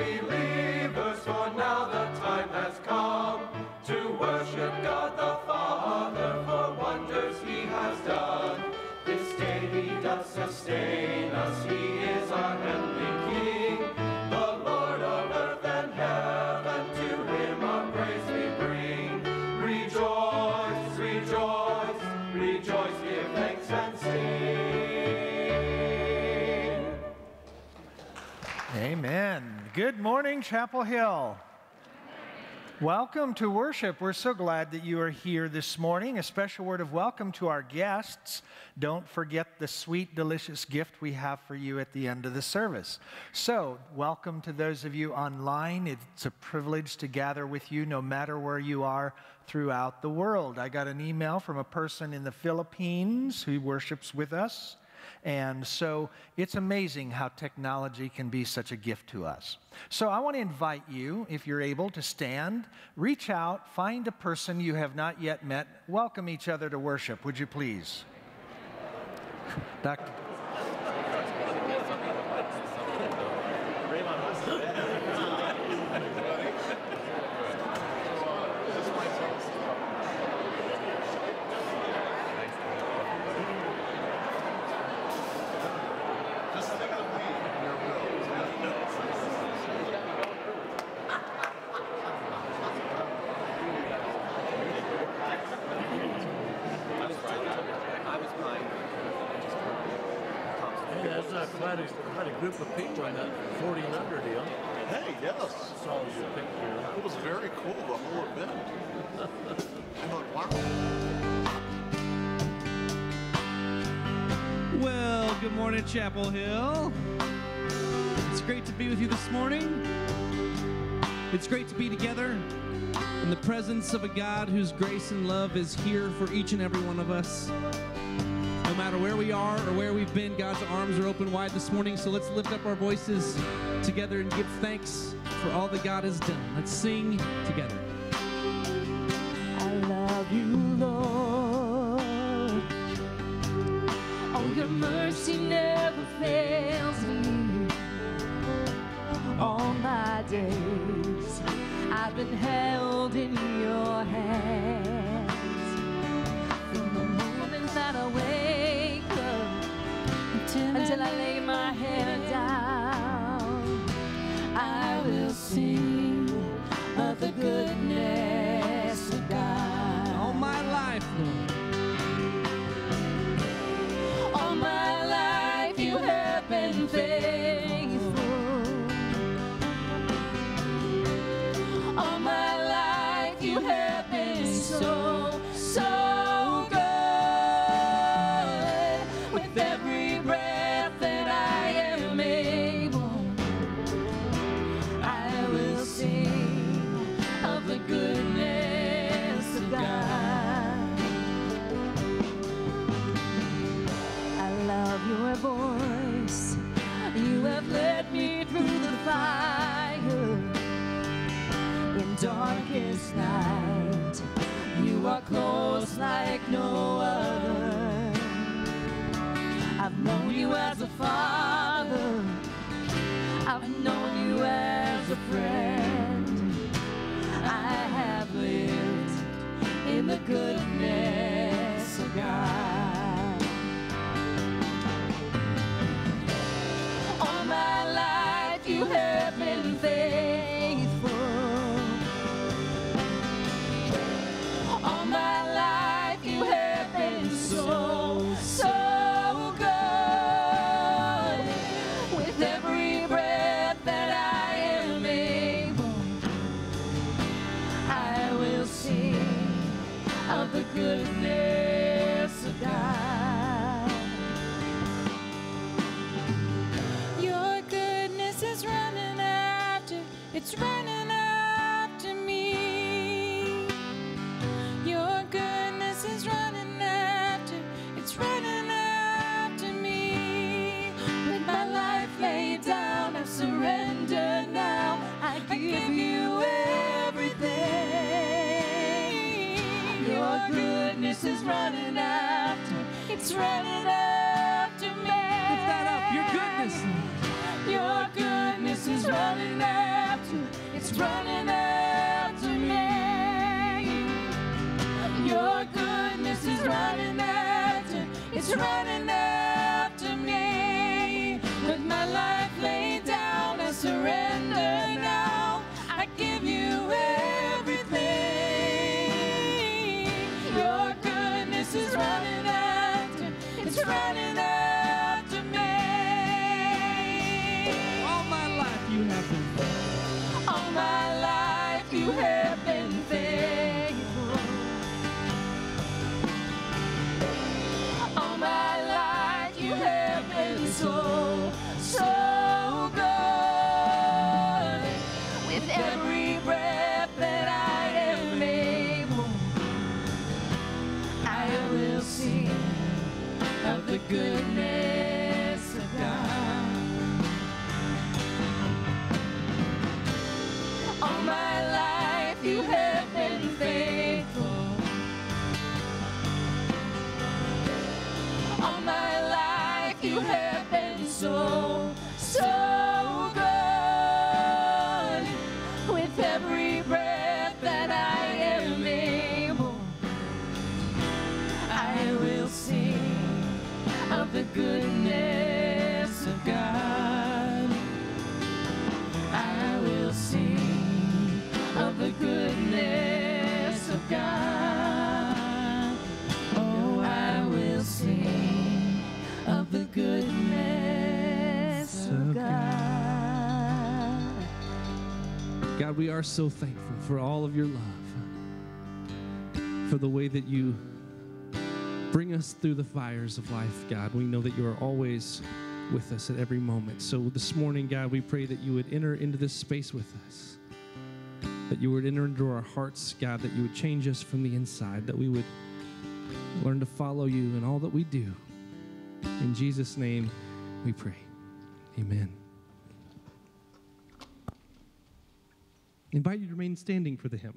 rejoice, Good morning, Chapel Hill. Welcome to worship. We're so glad that you are here this morning. A special word of welcome to our guests. Don't forget the sweet, delicious gift we have for you at the end of the service. So, welcome to those of you online. It's a privilege to gather with you no matter where you are throughout the world. I got an email from a person in the Philippines who worships with us. And so it's amazing how technology can be such a gift to us. So I want to invite you, if you're able, to stand, reach out, find a person you have not yet met, welcome each other to worship, would you please? Dr. Chapel Hill. It's great to be with you this morning. It's great to be together in the presence of a God whose grace and love is here for each and every one of us. No matter where we are or where we've been, God's arms are open wide this morning. So let's lift up our voices together and give thanks for all that God has done. Let's sing together. Been held in in running after me. Lift that up. Your goodness. Your goodness is running after, running goodness of God. All my life you have been faithful. All my life you have been so, so good. Goodness of God. I will sing of the goodness of God. Oh, I will sing of the goodness of God. God, we are so thankful for all of your love, for the way that you bring us through the fires of life, God. We know that you are always with us at every moment. So this morning, God, we pray that you would enter into this space with us, that you would enter into our hearts, God, that you would change us from the inside, that we would learn to follow you in all that we do. In Jesus' name, we pray. Amen. invite you to remain standing for the hymn.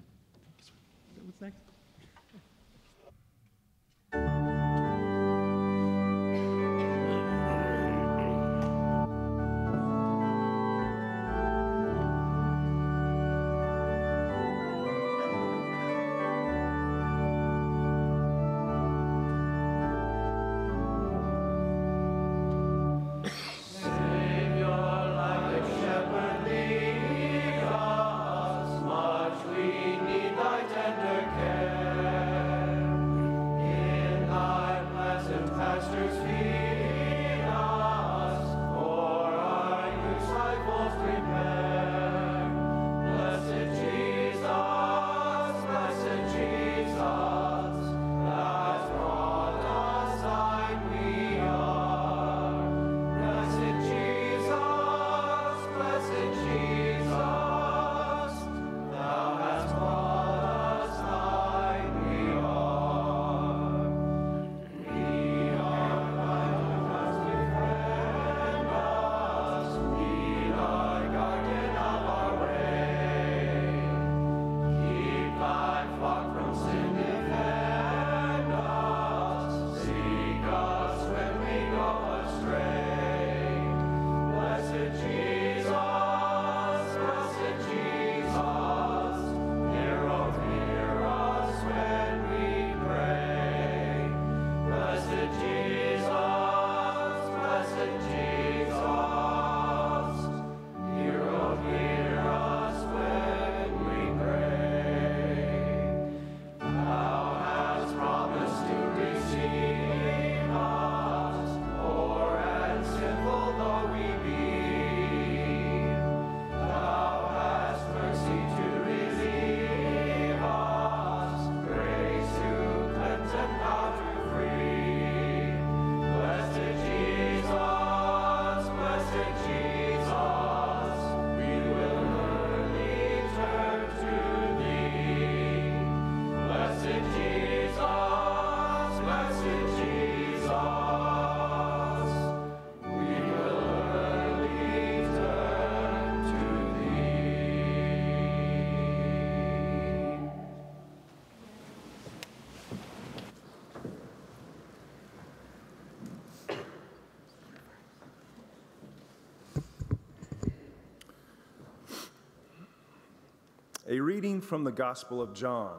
Reading from the Gospel of John,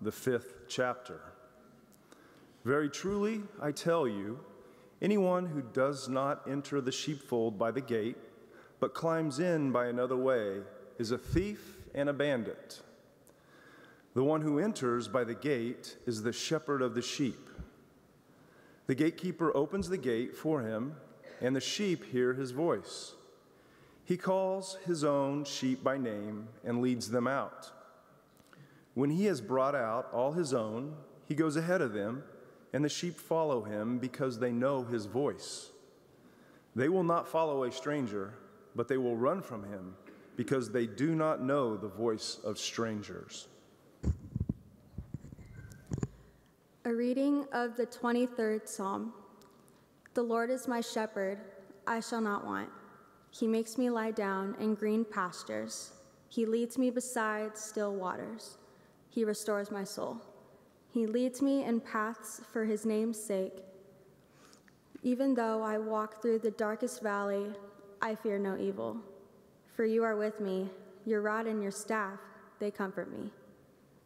the fifth chapter. Very truly, I tell you, anyone who does not enter the sheepfold by the gate, but climbs in by another way, is a thief and a bandit. The one who enters by the gate is the shepherd of the sheep. The gatekeeper opens the gate for him, and the sheep hear his voice. He calls his own sheep by name and leads them out. When he has brought out all his own, he goes ahead of them, and the sheep follow him because they know his voice. They will not follow a stranger, but they will run from him because they do not know the voice of strangers. A reading of the 23rd Psalm. The Lord is my shepherd, I shall not want. He makes me lie down in green pastures. He leads me beside still waters. He restores my soul. He leads me in paths for his name's sake. Even though I walk through the darkest valley, I fear no evil. For you are with me, your rod and your staff, they comfort me.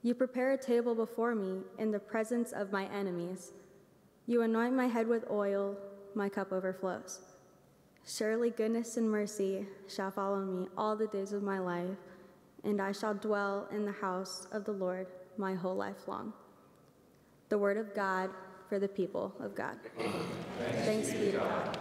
You prepare a table before me in the presence of my enemies. You anoint my head with oil, my cup overflows. Surely goodness and mercy shall follow me all the days of my life, and I shall dwell in the house of the Lord my whole life long. The word of God for the people of God. Thanks, be to God.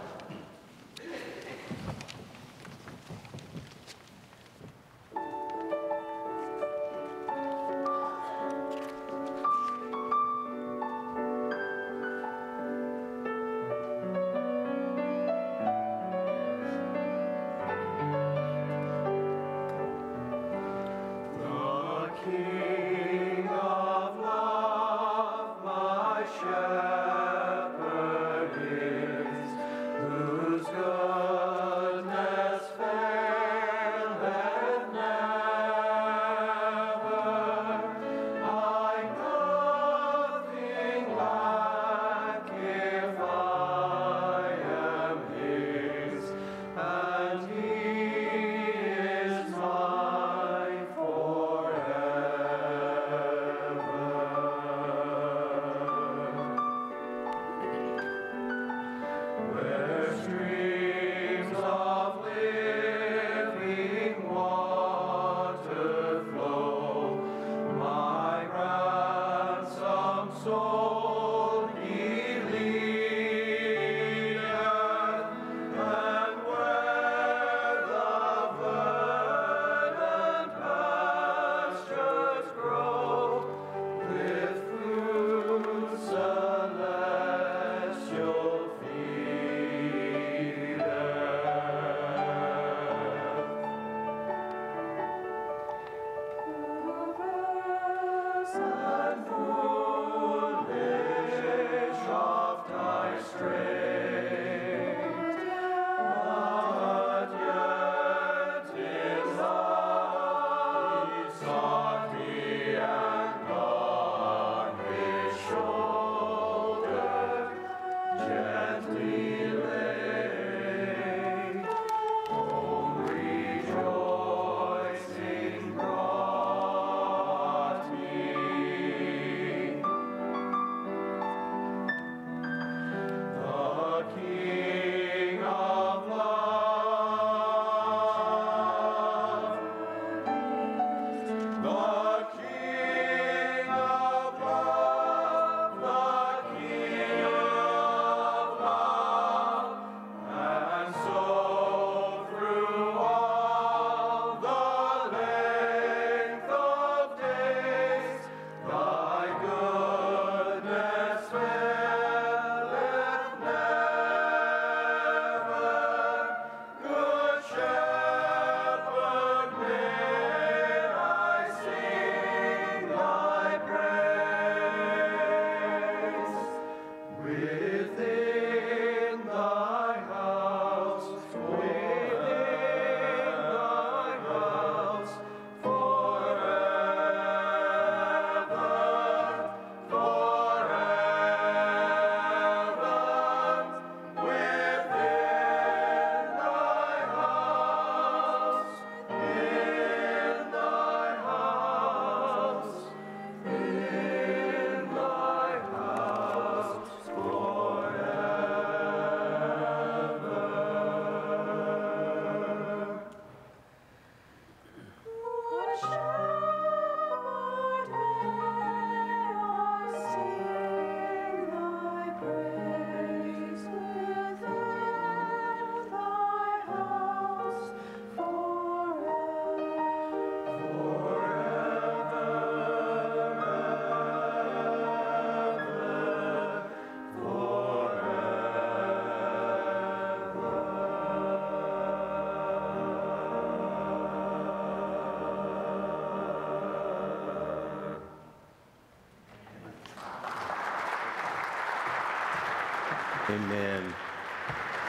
Amen.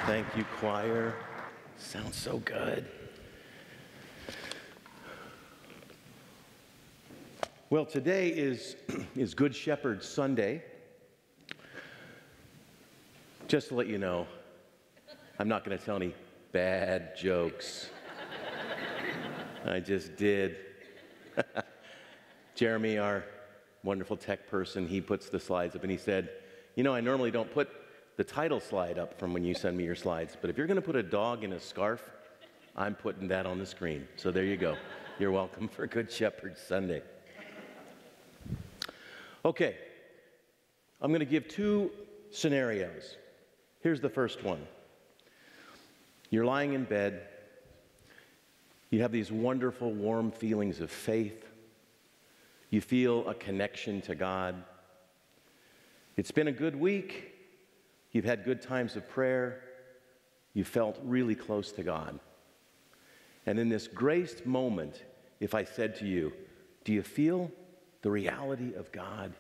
Thank you, choir. Sounds so good. Well, today is, is Good Shepherd Sunday. Just to let you know, I'm not going to tell any bad jokes. I just did. Jeremy, our wonderful tech person, he puts the slides up and he said, You know, I normally don't put the title slide up from when you send me your slides, but if you're going to put a dog in a scarf, I'm putting that on the screen. So there you go. You're welcome for Good Shepherd Sunday. Okay, I'm going to give two scenarios. Here's the first one You're lying in bed, you have these wonderful, warm feelings of faith, you feel a connection to God. It's been a good week, you've had good times of prayer, you felt really close to God. And in this graced moment, if I said to you, Do you feel the reality of God,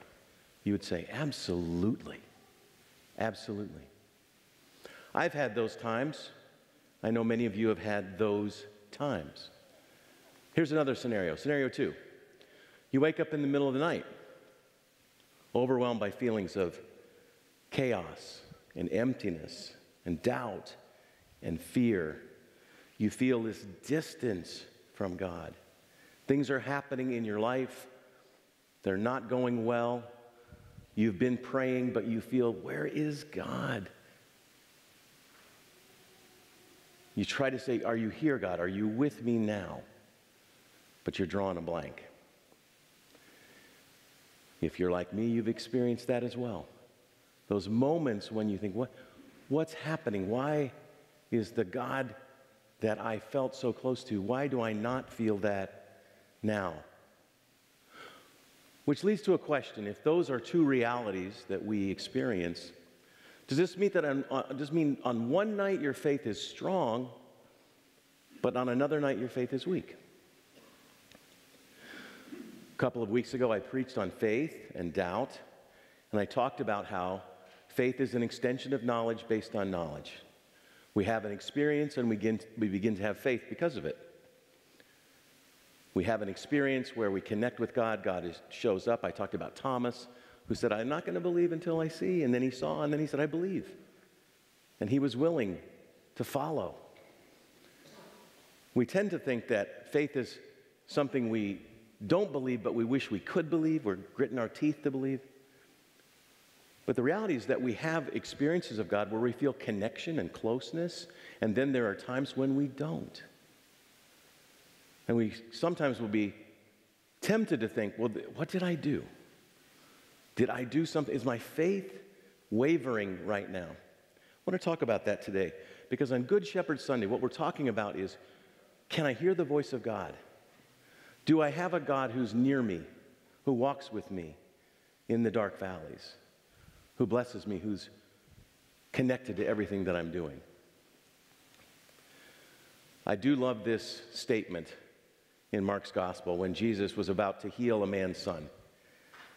you would say, Absolutely. Absolutely. I've had those times. I know many of you have had those times. Here's another scenario. Scenario two you wake up in the middle of the night, overwhelmed by feelings of chaos and emptiness and doubt and fear. You feel this distance from God. Things are happening in your life they're not going well. You've been praying, but you feel, where is God? You try to say, Are you here, God? Are you with me now? But you're drawing a blank. If you're like me, you've experienced that as well. Those moments when you think, what, What's happening? Why is the God that I felt so close to, why do I not feel that now? Which leads to a question if those are two realities that we experience, does this mean that on, uh, does mean on one night your faith is strong, but on another night your faith is weak? A couple of weeks ago, I preached on faith and doubt, and I talked about how faith is an extension of knowledge based on knowledge. We have an experience and we begin, we begin to have faith because of it. We have an experience where we connect with God, God is, shows up. I talked about Thomas, who said, I'm not going to believe until I see. And then he saw, and then he said, I believe. And he was willing to follow. We tend to think that faith is something we don't believe, but we wish we could believe. We're gritting our teeth to believe. But the reality is that we have experiences of God where we feel connection and closeness, and then there are times when we don't. And we sometimes will be tempted to think, well, what did I do? Did I do something? Is my faith wavering right now? I want to talk about that today because on Good Shepherd Sunday, what we're talking about is can I hear the voice of God? Do I have a God who's near me, who walks with me in the dark valleys, who blesses me, who's connected to everything that I'm doing? I do love this statement in Mark's gospel when Jesus was about to heal a man's son.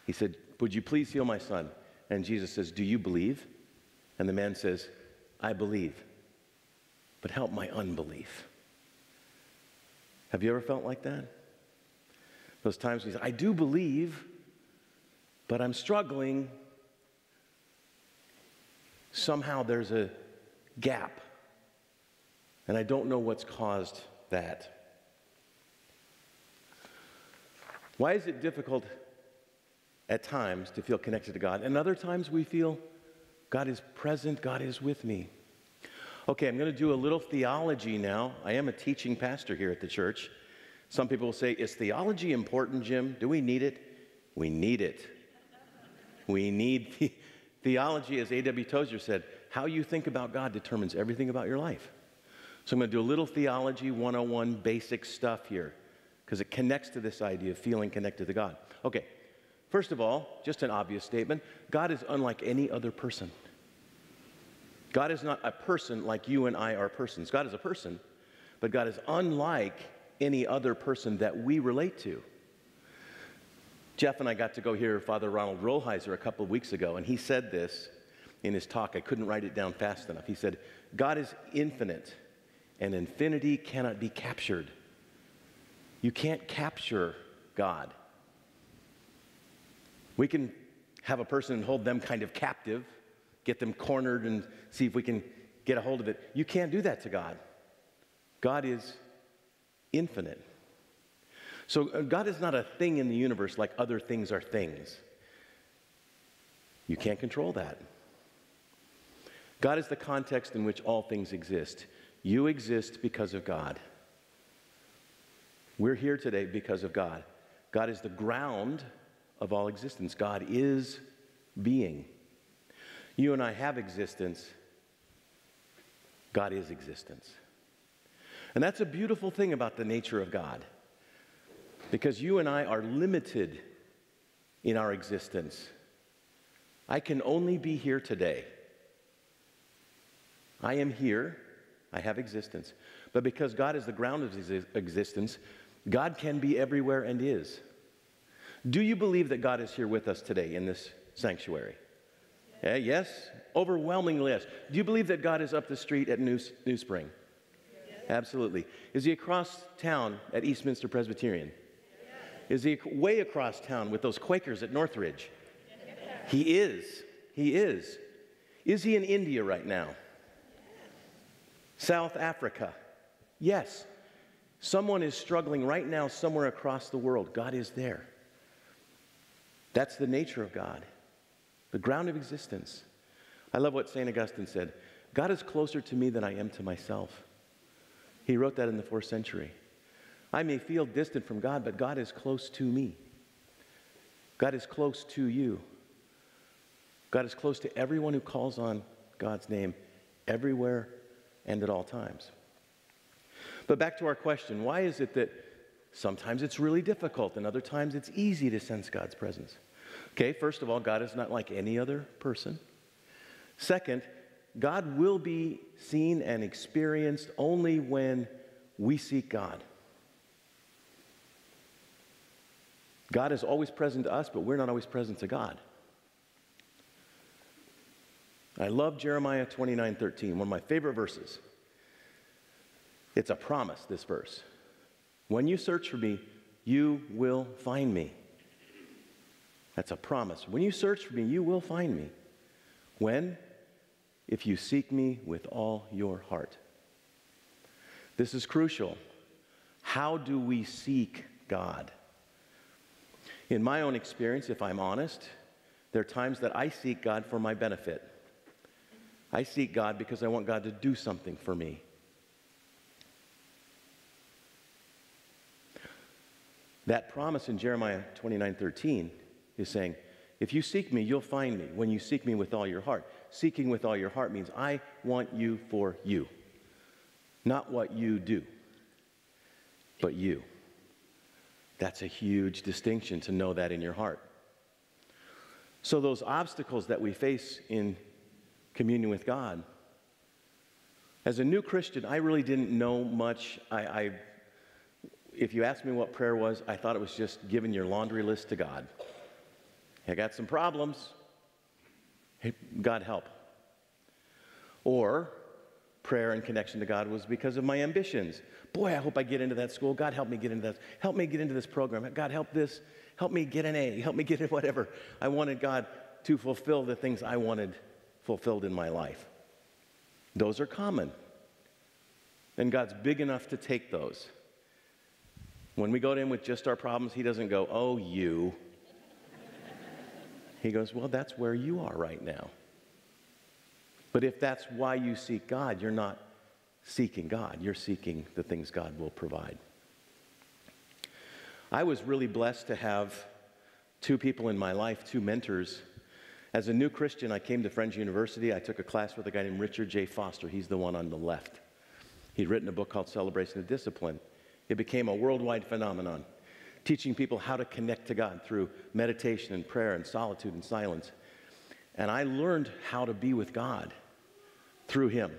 He said, Would you please heal my son? And Jesus says, Do you believe? And the man says, I believe, but help my unbelief. Have you ever felt like that? Those times he says, I do believe, but I'm struggling. Somehow there's a gap, and I don't know what's caused that. Why is it difficult at times to feel connected to God? And other times we feel God is present, God is with me. Okay, I'm going to do a little theology now. I am a teaching pastor here at the church. Some people will say, Is theology important, Jim? Do we need it? We need it. We need the- theology, as A.W. Tozer said, how you think about God determines everything about your life. So I'm going to do a little theology 101 basic stuff here because it connects to this idea of feeling connected to God. Okay, first of all, just an obvious statement God is unlike any other person. God is not a person like you and I are persons. God is a person, but God is unlike any other person that we relate to. Jeff and I got to go hear Father Ronald Rolheiser a couple of weeks ago, and he said this. in his talk. I couldn't write it down fast enough. He said, God is infinite, and infinity cannot be captured. You can't capture God. We can have a person and hold them kind of captive, get them cornered and see if we can get a hold of it. You can't do that to God. God is infinite. So, uh, God is not a thing in the universe like other things are things. You can't control that. God is the context in which all things exist. You exist because of God. We're here today because of God. God is the ground of all existence. God is being. You and I have existence. God is existence. And that's a beautiful thing about the nature of God. Because you and I are limited in our existence. I can only be here today. I am here, I have existence. But because God is the ground of his existence, God can be everywhere and is. Do you believe that God is here with us today in this sanctuary? Yeah, yes? Overwhelmingly yes. Do you believe that God is up the street at New, New Spring? Absolutely. Is he across town at Eastminster Presbyterian? Is he way across town with those Quakers at Northridge? He is. He is. Is he in India right now? South Africa? Yes. Someone is struggling right now somewhere across the world. God is there. That's the nature of God, the ground of existence. I love what St. Augustine said God is closer to me than I am to myself. He wrote that in the fourth century. I may feel distant from God, but God is close to me. God is close to you. God is close to everyone who calls on God's name everywhere and at all times. But back to our question why is it that sometimes it's really difficult and other times it's easy to sense God's presence? Okay, first of all, God is not like any other person. Second, God will be seen and experienced only when we seek God. God is always present to us, but we're not always present to God. I love Jeremiah 29 13, one of my favorite verses. It's a promise, this verse. When you search for me, you will find me. That's a promise. When you search for me, you will find me. When? If you seek me with all your heart. This is crucial. How do we seek God? In my own experience, if I'm honest, there are times that I seek God for my benefit. I seek God because I want God to do something for me. That promise in Jeremiah 29 13 is saying, If you seek me, you'll find me when you seek me with all your heart. Seeking with all your heart means I want you for you, not what you do, but you. That's a huge distinction to know that in your heart. So, those obstacles that we face in communion with God, as a new Christian, I really didn't know much. I, I if you asked me what prayer was, I thought it was just giving your laundry list to God. I got some problems. Hey, God help. Or prayer and connection to God was because of my ambitions. Boy, I hope I get into that school. God help me get into that. Help me get into this program. God help this. Help me get an A. Help me get in, whatever. I wanted God to fulfill the things I wanted fulfilled in my life. Those are common. And God's big enough to take those. When we go to Him with just our problems, He doesn't go, Oh, you. He goes, Well, that's where you are right now. But if that's why you seek God, you're not seeking God, you're seeking the things God will provide. I was really blessed to have two people in my life, two mentors. As a new Christian, I came to Friends University. I took a class with a guy named Richard J. Foster. He's the one on the left. He'd written a book called Celebration of Discipline. It became a worldwide phenomenon, teaching people how to connect to God through meditation and prayer and solitude and silence. And I learned how to be with God through him.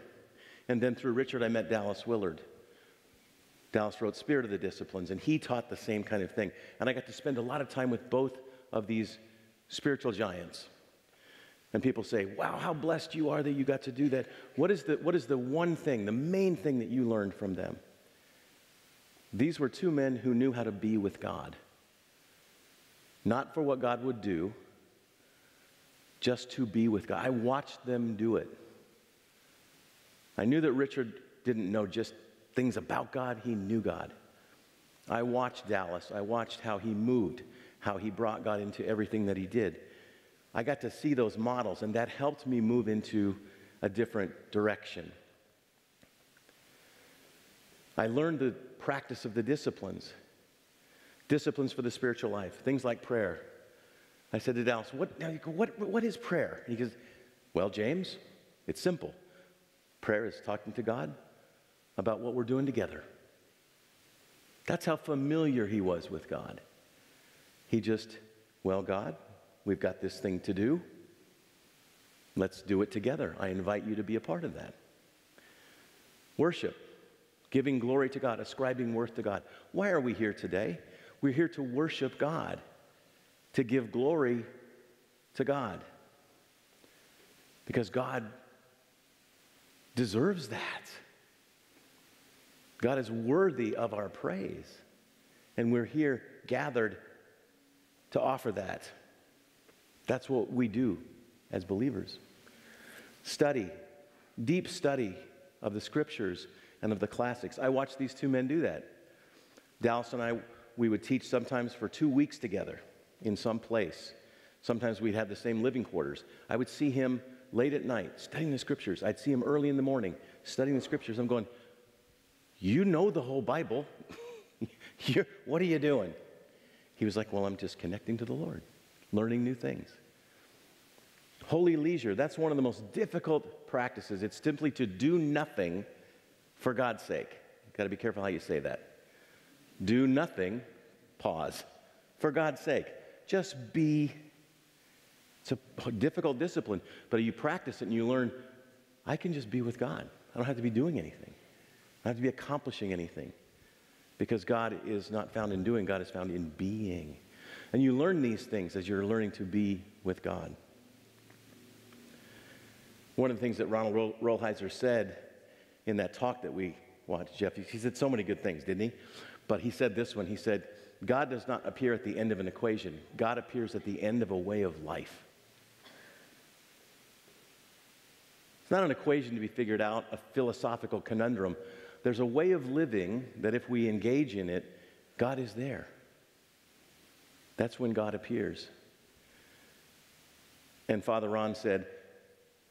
And then through Richard, I met Dallas Willard. Dallas wrote Spirit of the Disciplines, and he taught the same kind of thing. And I got to spend a lot of time with both of these spiritual giants. And people say, wow, how blessed you are that you got to do that. What is the, what is the one thing, the main thing that you learned from them? These were two men who knew how to be with God. Not for what God would do, just to be with God. I watched them do it. I knew that Richard didn't know just things about God, he knew God. I watched Dallas. I watched how he moved, how he brought God into everything that he did. I got to see those models, and that helped me move into a different direction. I learned the practice of the disciplines, disciplines for the spiritual life, things like prayer. I said to Dallas, what, what, what is prayer? He goes, Well, James, it's simple. Prayer is talking to God about what we're doing together. That's how familiar he was with God. He just, well, God, we've got this thing to do. Let's do it together. I invite you to be a part of that. Worship, giving glory to God, ascribing worth to God. Why are we here today? We're here to worship God, to give glory to God. Because God deserves that. God is worthy of our praise. And we're here gathered to offer that. That's what we do as believers. Study, deep study of the scriptures and of the classics. I watched these two men do that. Dallas and I, we would teach sometimes for two weeks together in some place. Sometimes we'd have the same living quarters. I would see him late at night studying the scriptures. I'd see him early in the morning studying the scriptures. I'm going, You know the whole Bible. what are you doing? He was like, Well, I'm just connecting to the Lord, learning new things. Holy leisure, that's one of the most difficult practices. It's simply to do nothing for God's sake. You've got to be careful how you say that. Do nothing, pause, for God's sake. Just be. It's a difficult discipline, but you practice it and you learn I can just be with God. I don't have to be doing anything, I don't have to be accomplishing anything because God is not found in doing, God is found in being. And you learn these things as you're learning to be with God. One of the things that Ronald Rolheiser said in that talk that we watched, Jeff, he said so many good things, didn't he? But he said this one. He said, God does not appear at the end of an equation, God appears at the end of a way of life. It's not an equation to be figured out, a philosophical conundrum. There's a way of living that if we engage in it, God is there. That's when God appears. And Father Ron said,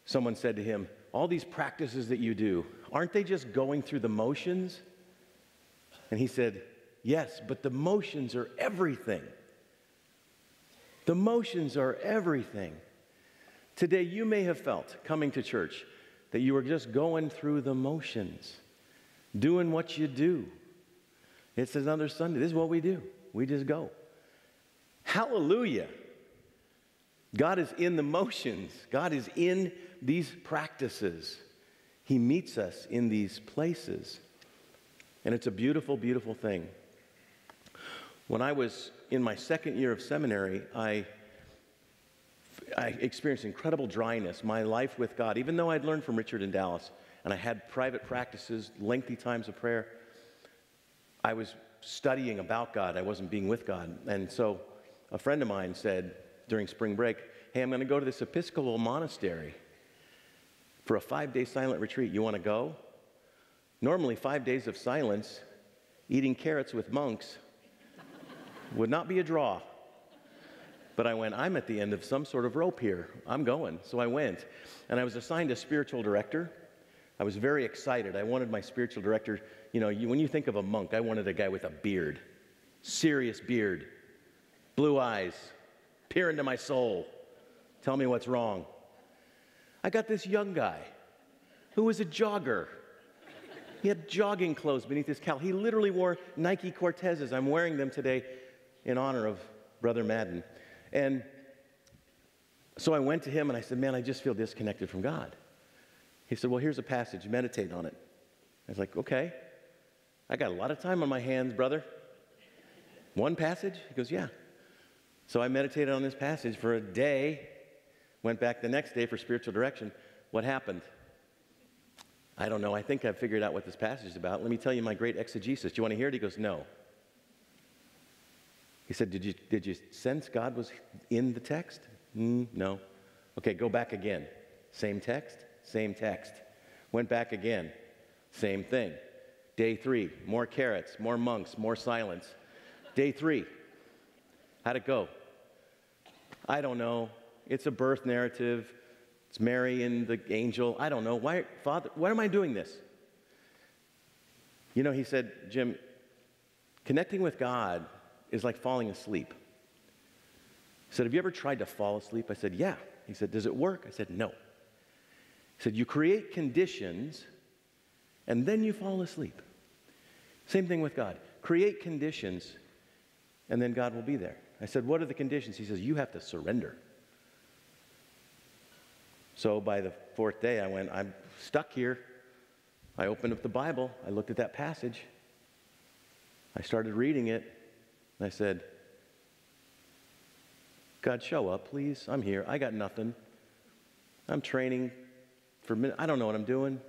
Someone said to him, All these practices that you do, aren't they just going through the motions? And he said, Yes, but the motions are everything. The motions are everything. Today, you may have felt coming to church that you were just going through the motions, doing what you do. It's another Sunday. This is what we do. We just go. Hallelujah. God is in the motions, God is in these practices. He meets us in these places. And it's a beautiful, beautiful thing. When I was in my second year of seminary, I, I experienced incredible dryness. My life with God, even though I'd learned from Richard in Dallas, and I had private practices, lengthy times of prayer, I was studying about God. I wasn't being with God. And so a friend of mine said during spring break, Hey, I'm going to go to this Episcopal monastery for a five day silent retreat. You want to go? Normally, five days of silence, eating carrots with monks, would not be a draw. But I went, I'm at the end of some sort of rope here. I'm going. So I went. And I was assigned a spiritual director. I was very excited. I wanted my spiritual director, you know, you, when you think of a monk, I wanted a guy with a beard, serious beard, blue eyes, peer into my soul, tell me what's wrong. I got this young guy who was a jogger. He had jogging clothes beneath his cowl. He literally wore Nike Cortezes. I'm wearing them today in honor of Brother Madden. And so I went to him and I said, Man, I just feel disconnected from God. He said, Well, here's a passage, meditate on it. I was like, Okay. I got a lot of time on my hands, brother. One passage? He goes, Yeah. So I meditated on this passage for a day Went back the next day for spiritual direction. What happened? I don't know. I think I've figured out what this passage is about. Let me tell you my great exegesis. Do you want to hear it? He goes, No. He said, Did you, did you sense God was in the text? Mm, no. Okay, go back again. Same text, same text. Went back again. Same thing. Day three, more carrots, more monks, more silence. Day three, how'd it go? I don't know. It's a birth narrative. It's Mary and the angel. I don't know. Why, Father, why am I doing this? You know, he said, Jim, connecting with God is like falling asleep. He said, Have you ever tried to fall asleep? I said, Yeah. He said, Does it work? I said, No. He said, You create conditions and then you fall asleep. Same thing with God. Create conditions and then God will be there. I said, What are the conditions? He says, You have to surrender. So by the fourth day, I went, I'm stuck here. I opened up the Bible. I looked at that passage. I started reading it. And I said, God, show up, please. I'm here. I got nothing. I'm training for minutes. I don't know what I'm doing.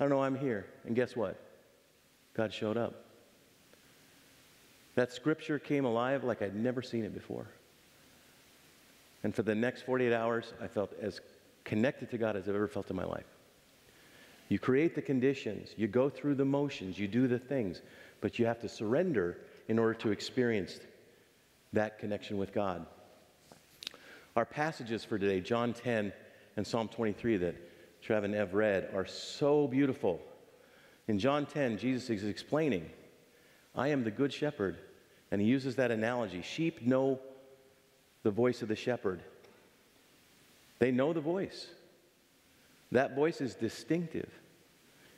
I don't know why I'm here. And guess what? God showed up. That scripture came alive like I'd never seen it before. And for the next 48 hours, I felt as connected to God as I've ever felt in my life. You create the conditions, you go through the motions, you do the things, but you have to surrender in order to experience that connection with God. Our passages for today, John 10 and Psalm 23, that Trev and Ev read, are so beautiful. In John 10, Jesus is explaining, I am the good shepherd. And he uses that analogy. Sheep know the voice of the shepherd, they know the voice. That voice is distinctive.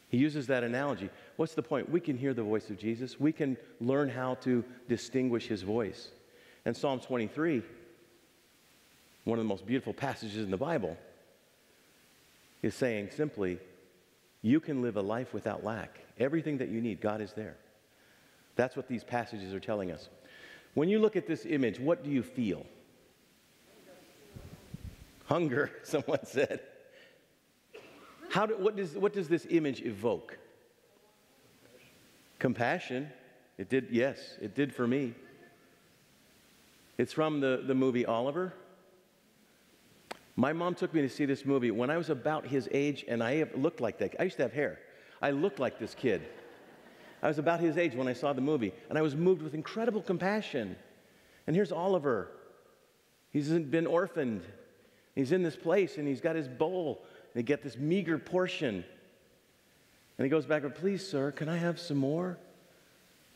He uses that analogy. What's the point? We can hear the voice of Jesus, we can learn how to distinguish his voice. And Psalm 23, one of the most beautiful passages in the Bible, is saying simply, you can live a life without lack. Everything that you need, God is there. That's what these passages are telling us. When you look at this image, what do you feel? Hunger, someone said. How do, what, does, what does this image evoke? Compassion. It did, yes, it did for me. It's from the, the movie Oliver. My mom took me to see this movie when I was about his age, and I looked like that. I used to have hair. I looked like this kid. I was about his age when I saw the movie, and I was moved with incredible compassion. And here's Oliver. He's been orphaned. He's in this place, and he's got his bowl, he get this meager portion. And he goes back, and please, sir, can I have some more?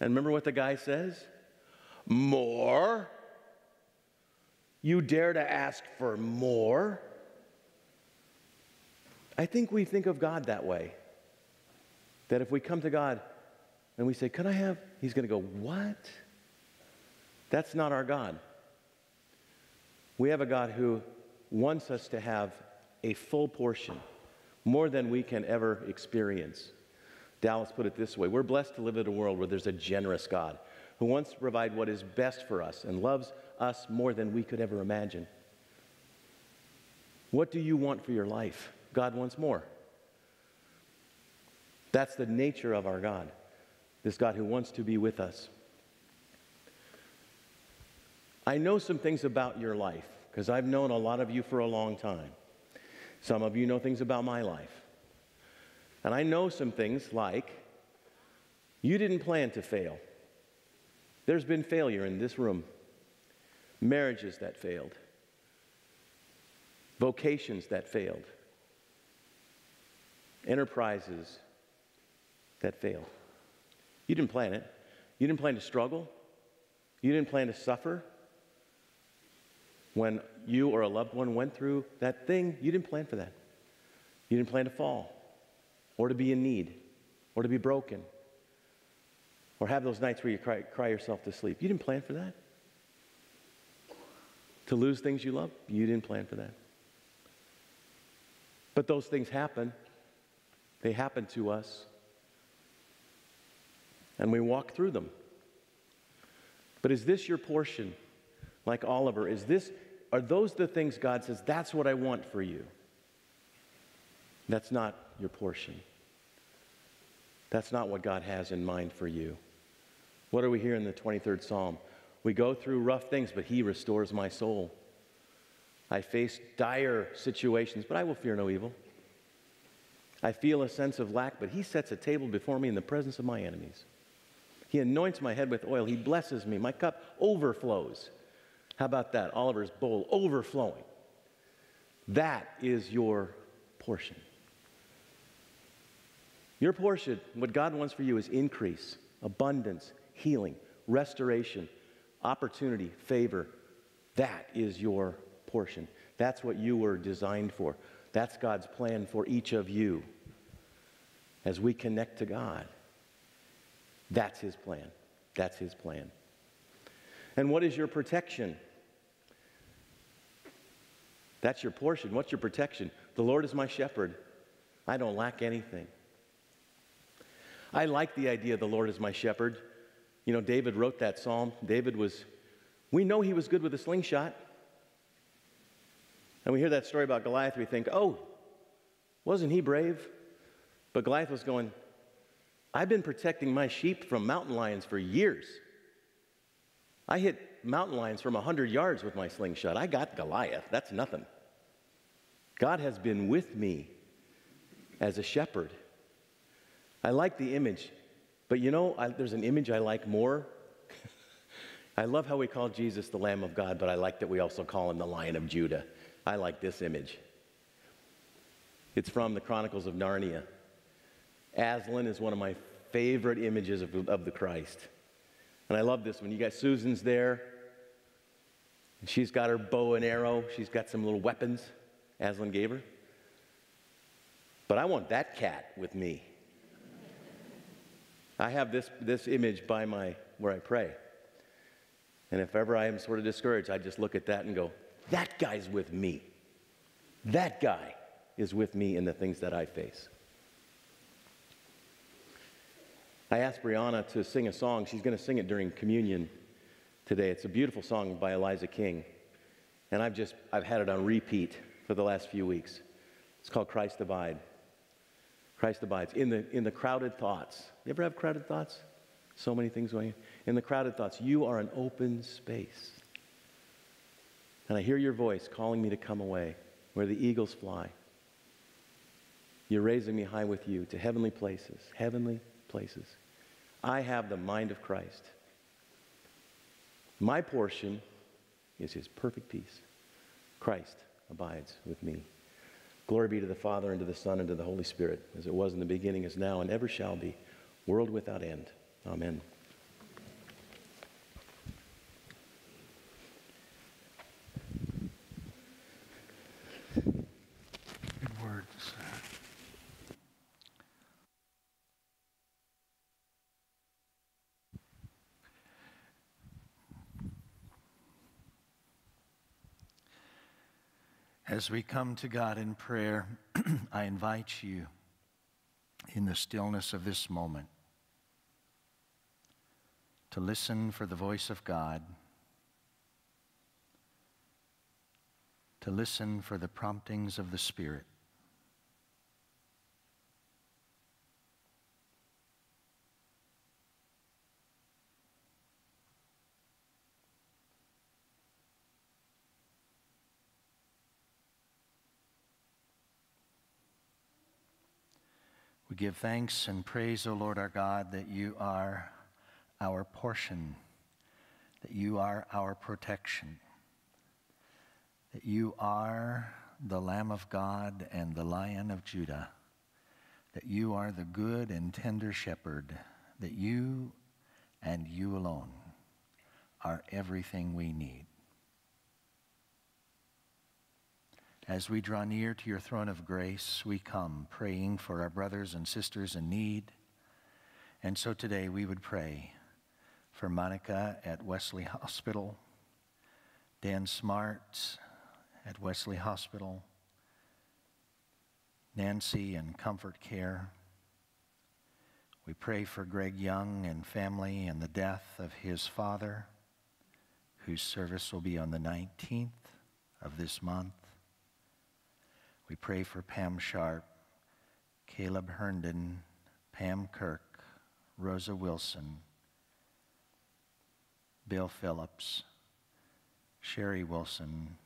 And remember what the guy says? More? You dare to ask for more? I think we think of God that way. That if we come to God and we say, Can I have? He's going to go, What? That's not our God. We have a God who wants us to have a full portion, more than we can ever experience. Dallas put it this way We're blessed to live in a world where there's a generous God who wants to provide what is best for us and loves us more than we could ever imagine. What do you want for your life? God wants more. That's the nature of our God, this God who wants to be with us. I know some things about your life because I've known a lot of you for a long time. Some of you know things about my life. And I know some things like you didn't plan to fail. There's been failure in this room, marriages that failed, vocations that failed, enterprises that failed. You didn't plan it. You didn't plan to struggle. You didn't plan to suffer. When you or a loved one went through that thing, you didn't plan for that. You didn't plan to fall, or to be in need, or to be broken, or have those nights where you cry, cry yourself to sleep. You didn't plan for that. To lose things you love, you didn't plan for that. But those things happen. They happen to us. And we walk through them. But is this your portion? Like Oliver, is this are those the things God says, that's what I want for you? That's not your portion. That's not what God has in mind for you. What are we here in the 23rd Psalm? We go through rough things, but He restores my soul. I face dire situations, but I will fear no evil. I feel a sense of lack, but He sets a table before me in the presence of my enemies. He anoints my head with oil. He blesses me. My cup overflows. How about that? Oliver's bowl overflowing. That is your portion. Your portion, what God wants for you is increase, abundance, healing, restoration, opportunity, favor. That is your portion. That's what you were designed for. That's God's plan for each of you as we connect to God. That's His plan. That's His plan. And what is your protection? That's your portion. What's your protection? The Lord is my shepherd. I don't lack anything. I like the idea the Lord is my shepherd. You know, David wrote that psalm. David was, we know he was good with a slingshot. And we hear that story about Goliath, we think, oh, wasn't he brave? But Goliath was going, I've been protecting my sheep from mountain lions for years. I hit mountain lions from 100 yards with my slingshot. I got Goliath. That's nothing. God has been with me as a shepherd. I like the image, but you know, I, there's an image I like more. I love how we call Jesus the Lamb of God, but I like that we also call him the Lion of Judah. I like this image. It's from the Chronicles of Narnia. Aslan is one of my favorite images of, of the Christ. And I love this one. You got Susan's there. And she's got her bow and arrow. She's got some little weapons Aslan gave her. But I want that cat with me. I have this, this image by my where I pray. And if ever I am sort of discouraged, I just look at that and go, that guy's with me. That guy is with me in the things that I face. I asked Brianna to sing a song. She's going to sing it during communion today. It's a beautiful song by Eliza King. And I've just I've had it on repeat for the last few weeks. It's called Christ Abide. Christ abides in the in the crowded thoughts. You ever have crowded thoughts? So many things going on. In the crowded thoughts, you are an open space. And I hear your voice calling me to come away where the eagles fly. You're raising me high with you to heavenly places, heavenly places. I have the mind of Christ. My portion is his perfect peace. Christ abides with me. Glory be to the Father, and to the Son, and to the Holy Spirit, as it was in the beginning, is now, and ever shall be, world without end. Amen. Good words. As we come to God in prayer, I invite you in the stillness of this moment to listen for the voice of God, to listen for the promptings of the Spirit. We give thanks and praise, O Lord our God, that you are our portion, that you are our protection, that you are the Lamb of God and the Lion of Judah, that you are the good and tender shepherd, that you and you alone are everything we need. As we draw near to your throne of grace, we come praying for our brothers and sisters in need. And so today we would pray for Monica at Wesley Hospital, Dan Smart at Wesley Hospital, Nancy in Comfort Care. We pray for Greg Young and family and the death of his father, whose service will be on the 19th. of this month. We pray for Pam Sharp, Caleb Herndon, Pam Kirk, Rosa Wilson, Bill Phillips, Sherry Wilson,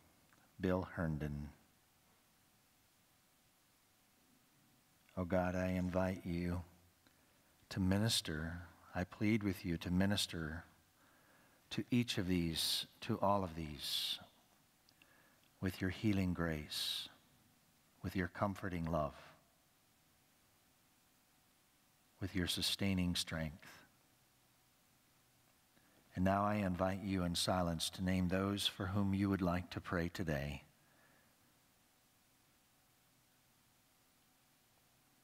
Bill Herndon. Oh God, I invite you to minister. I plead with you to minister to each of these, to all of these, with your healing grace, with your comforting love, with your sustaining strength. And now I invite you in silence to name those for whom you would like to pray today.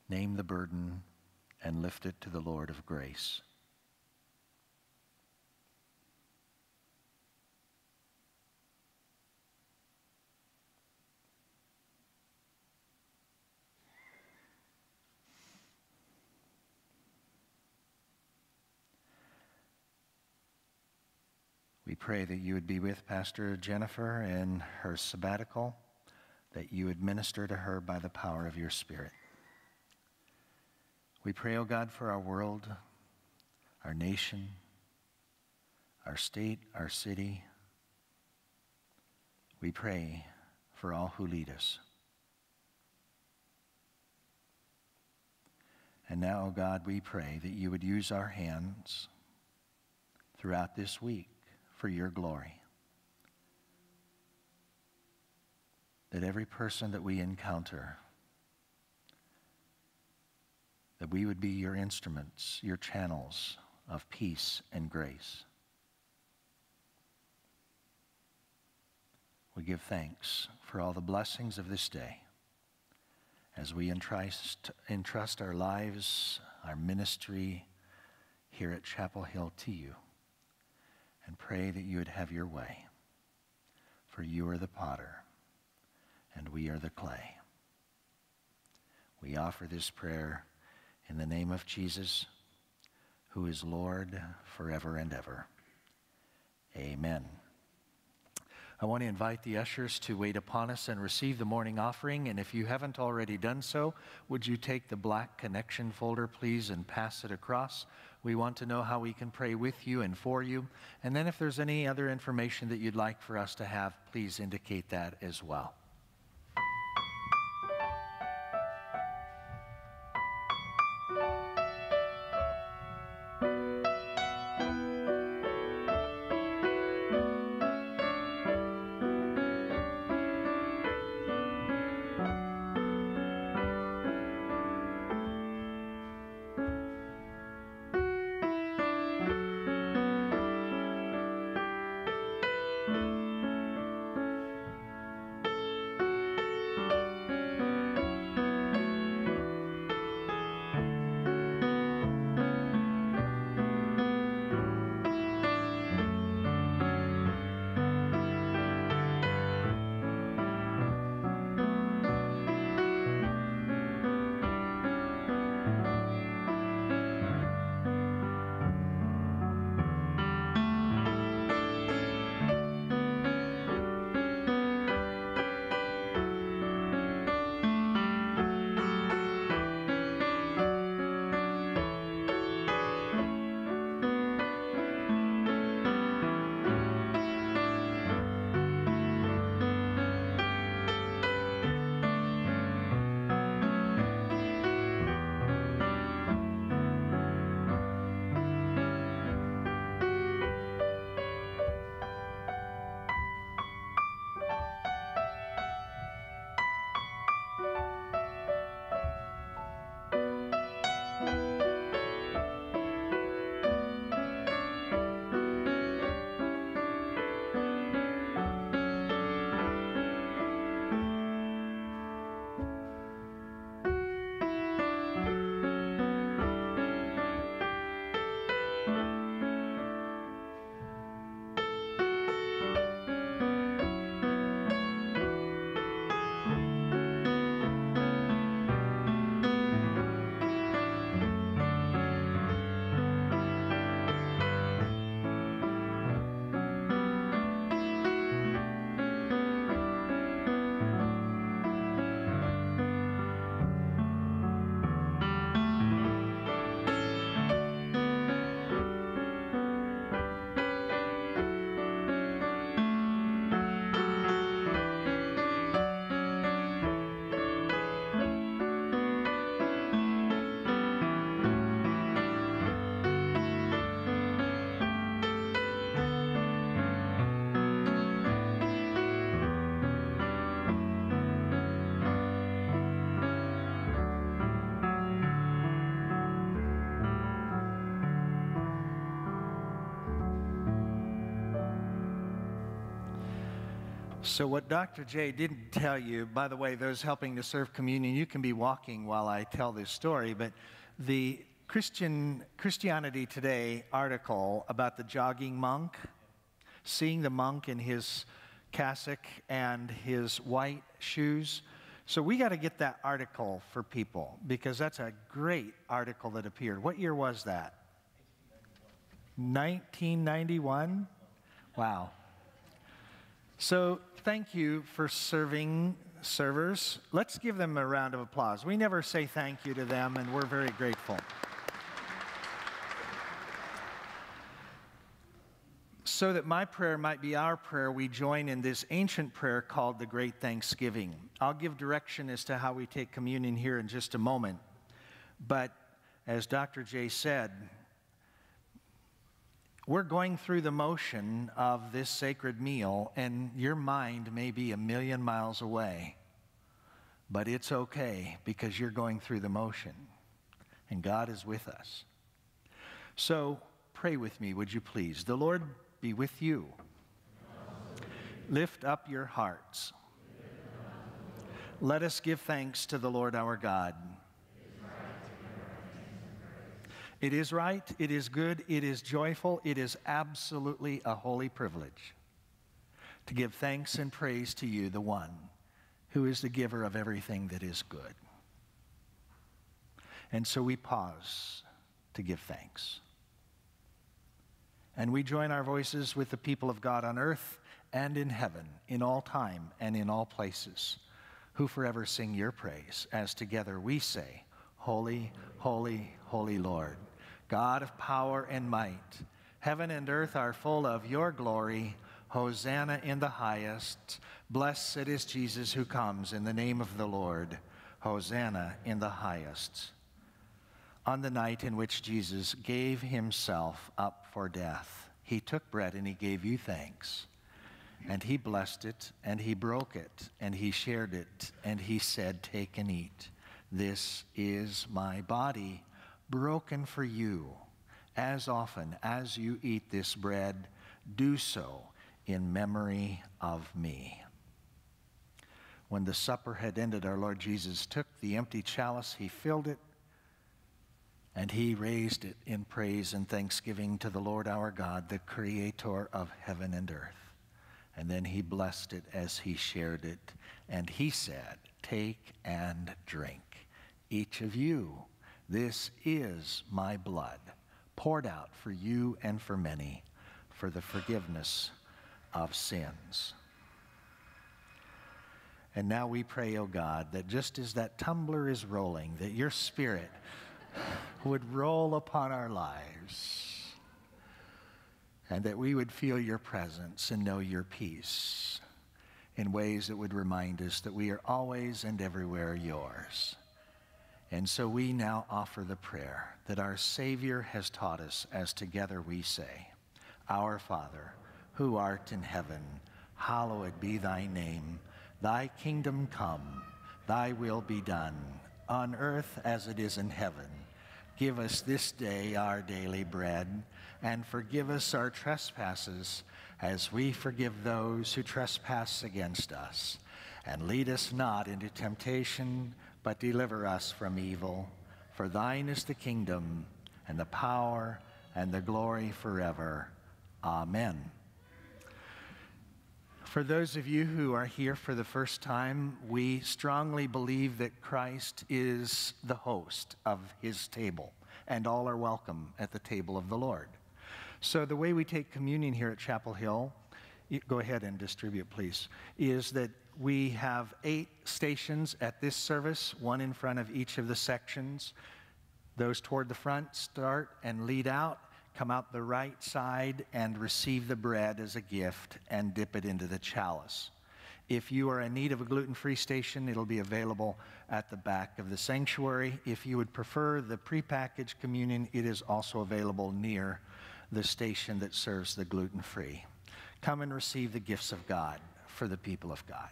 Name the burden and lift it to the Lord of grace. We pray that you would be with Pastor Jennifer in her sabbatical, that you would minister to her by the power of your Spirit. We pray, O oh God, for our world, our nation, our state, our city. We pray for all who lead us. And now, O oh God, we pray that you would use our hands throughout this week for your glory. That every person that we encounter that we would be your instruments, your channels of peace and grace. We give thanks for all the blessings of this day as we entrust, entrust our lives, our ministry here at Chapel Hill to you and pray that you would have your way. For you are the potter and we are the clay. We offer this prayer in the name of Jesus, who is Lord forever and ever. Amen. I want to invite the ushers to wait upon us and receive the morning offering. And if you haven't already done so, would you take the black connection folder, please, and pass it across? We want to know how we can pray with you and for you. And then if there's any other information that you'd like for us to have, please indicate that as well. So, what Dr. J didn't tell you, by the way, those helping to serve communion, you can be walking while I tell this story, but the Christian Christianity Today article about the jogging monk, seeing the monk in his cassock and his white shoes. So, we got to get that article for people because that's a great article that appeared. What year was that? 1991? Wow. So, thank you for serving servers. Let's give them a round of applause. We never say thank you to them, and we're very grateful. So that my prayer might be our prayer, we join in this ancient prayer called the Great Thanksgiving. I'll give direction as to how we take communion here in just a moment. But as Dr. J said, we're going through the motion of this sacred meal, and your mind may be a million miles away, but it's okay because you're going through the motion, and God is with us. So pray with me, would you please? The Lord be with you. Lift up your hearts. Let us give thanks to the Lord our God. It is right, it is good, it is joyful, it is absolutely a holy privilege to give thanks and praise to you, the one who is the giver of everything that is good. And so we pause to give thanks. And we join our voices with the people of God on earth and in heaven, in all time and in all places, who forever sing your praise, as together we say, Holy, holy, holy Lord. God of power and might. Heaven and earth are full of your glory. Hosanna in the highest. Blessed is Jesus who comes in the name of the Lord. Hosanna in the highest. On the night in which Jesus gave himself up for death, he took bread and he gave you thanks. And he blessed it, and he broke it, and he shared it, and he said, Take and eat. This is my body broken for you. As often as you eat this bread, do so in memory of me. When the supper had ended, our Lord Jesus took the empty chalice, he filled it, and he raised it in praise and thanksgiving to the Lord our God, the creator of heaven and earth. And then he blessed it as he shared it, and he said, Take and drink, each of you this is my blood, poured out for you and for many, for the forgiveness of sins. And now we pray, O oh God, that just as that tumbler is rolling, that your spirit would roll upon our lives, and that we would feel your presence and know your peace in ways that would remind us that we are always and everywhere yours. And so we now offer the prayer that our Savior has taught us as together we say, Our Father, who art in heaven, hallowed be thy name. Thy kingdom come, thy will be done, on earth as it is in heaven. Give us this day our daily bread, and forgive us our trespasses as we forgive those who trespass against us. And lead us not into temptation but deliver us from evil. For thine is the kingdom, and the power, and the glory forever. Amen. For those of you who are here for the first time, we strongly believe that Christ is the host of his table, and all are welcome at the table of the Lord. So, the way we take communion here at Chapel Hill, go ahead and distribute, please, is that we have eight stations at this service, one in front of each of the sections. Those toward the front start and lead out, come out the right side and receive the bread as a gift and dip it into the chalice. If you are in need of a gluten free station, it'll be available at the back of the sanctuary. If you would prefer the prepackaged communion, it is also available near the station that serves the gluten free. Come and receive the gifts of God for the people of God.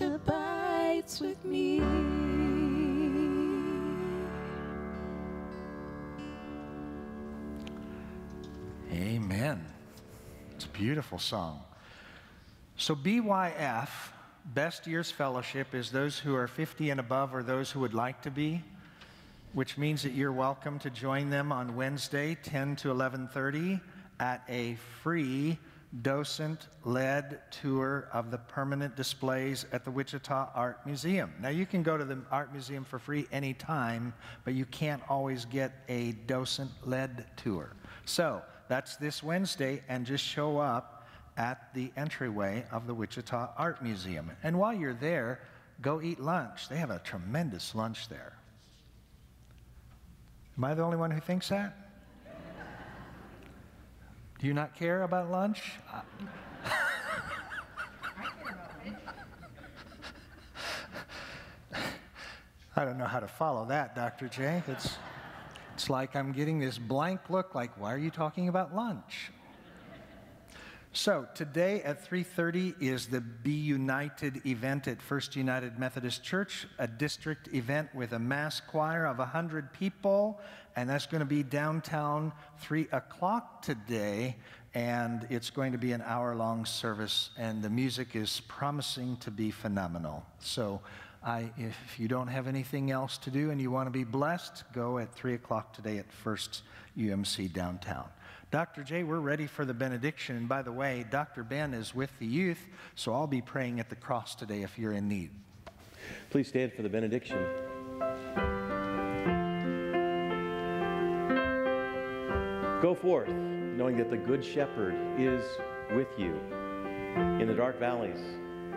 Abides with me. Amen. It's a beautiful song. So, BYF, Best Years Fellowship, is those who are 50 and above or those who would like to be, which means that you're welcome to join them on Wednesday, 10 to 11:30, at a free docent-led tour of the permanent displays at the Wichita Art Museum. Now, you can go to the art museum for free anytime, but you can't always get a docent-led tour. So, that's this Wednesday, and just show up at the entryway of the Wichita Art Museum. And while you're there, go eat lunch. They have a tremendous lunch there. Am I the only one who thinks that? Do you not care about lunch? I don't know how to follow that, Dr. J. It's, it's like I'm getting this blank look like, why are you talking about lunch? So today at 3:30 is the Be United event at First United Methodist Church, a district event with a mass choir of 100 people, and that's going to be downtown 3 o'clock today, and it's going to be an hour-long service, and the music is promising to be phenomenal. So I, if you don't have anything else to do and you want to be blessed, go at 3 o'clock today at First UMC downtown. Dr. J, we're ready for the benediction. And by the way, Dr. Ben is with the youth, so I'll be praying at the cross today if you're in need. Please stand for the benediction. Go forth, knowing that the Good Shepherd is with you. In the dark valleys,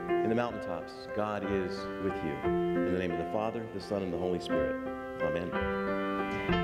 in the mountaintops, God is with you. In the name of the Father, the Son, and the Holy Spirit. Amen.